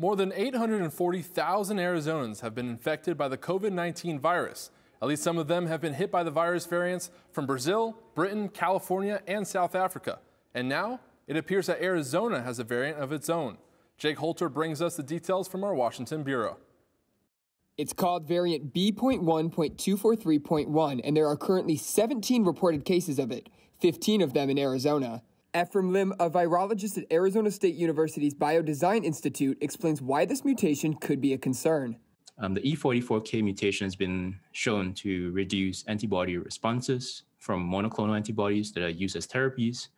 More than 840,000 Arizonans have been infected by the COVID 19 virus. At least some of them have been hit by the virus variants from Brazil, Britain, California, and South Africa. And now it appears that Arizona has a variant of its own. Jake Holter brings us the details from our Washington Bureau. It's called variant B.1.243.1, and there are currently 17 reported cases of it, 15 of them in Arizona. Efrem Lim, a virologist at Arizona State University's Biodesign Institute, explains why this mutation could be a concern. Um, the E484K mutation has been shown to reduce antibody responses from monoclonal antibodies that are used as therapies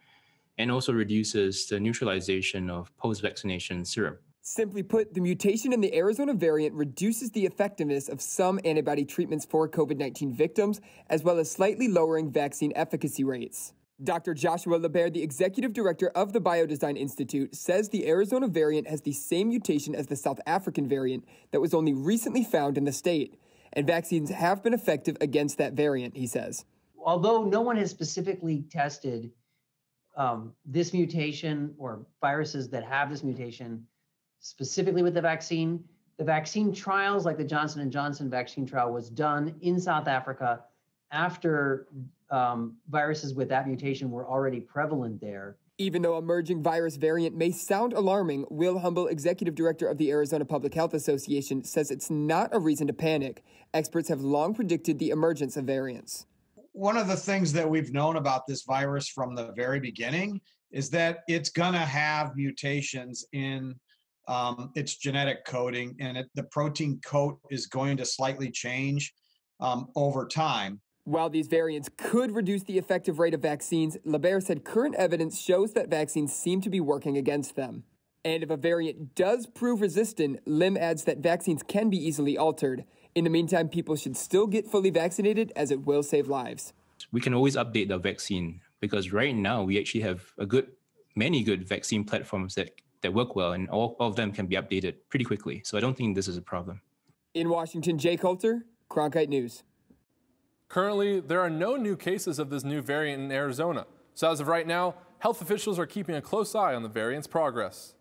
and also reduces the neutralization of post vaccination serum. Simply put, the mutation in the Arizona variant reduces the effectiveness of some antibody treatments for COVID 19 victims, as well as slightly lowering vaccine efficacy rates. Dr. Joshua LaBaer, the executive director of the Biodesign Institute, says the Arizona variant has the same mutation as the South African variant that was only recently found in the state. And vaccines have been effective against that variant, he says. Although no one has specifically tested um, this mutation or viruses that have this mutation specifically with the vaccine. The vaccine trials, like the Johnson and Johnson vaccine trial, was done in South Africa after um, viruses with that mutation were already prevalent there. Even though emerging virus variant may sound alarming, Will Humble, executive director of the Arizona Public Health Association, says it's not a reason to panic. Experts have long predicted the emergence of variants one of the things that we've known about this virus from the very beginning is that it's going to have mutations in um, its genetic coding, and it, the protein coat is going to slightly change um, over time. While these variants could reduce the effective rate of vaccines, LaBaer said current evidence shows that vaccines seem to be working against them. And if a variant does prove resistant, Lim adds that vaccines can be easily altered. In the meantime, people should still get fully vaccinated as it will save lives. We can always update the vaccine because right now we actually have a good many good vaccine platforms that, that work well and all, all of them can be updated pretty quickly. So I don't think this is a problem. In Washington, Jake Holter, Cronkite News. Currently, there are no new cases of this new variant in Arizona. So as of right now, health officials are keeping a close eye on the variant's progress.